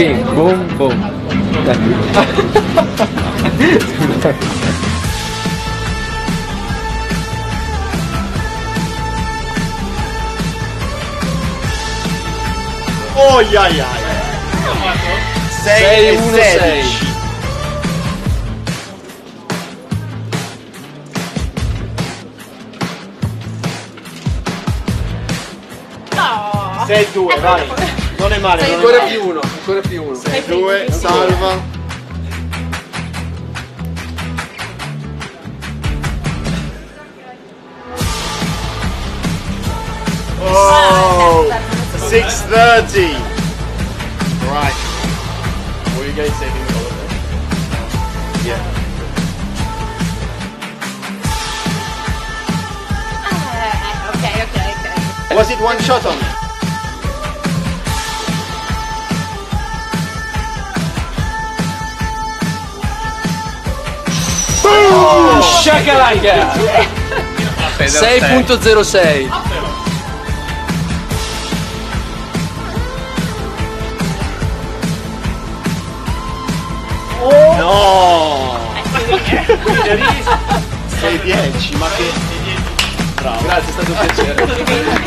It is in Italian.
Bing, boom, boom. Oh, ai ai ai. 6 e 1, 16. No! 6 2, vai. Non è male, non è Ancora male. più uno, ancora più uno. 6 2, salva. Oh, 630. Right. Were you guys saving all of them? Yeah. Ok, ok, ok. Was it one shot on? Shakalaka! 6.06 No! 6 10, ma che... Bravo. Grazie, è stato un piacere.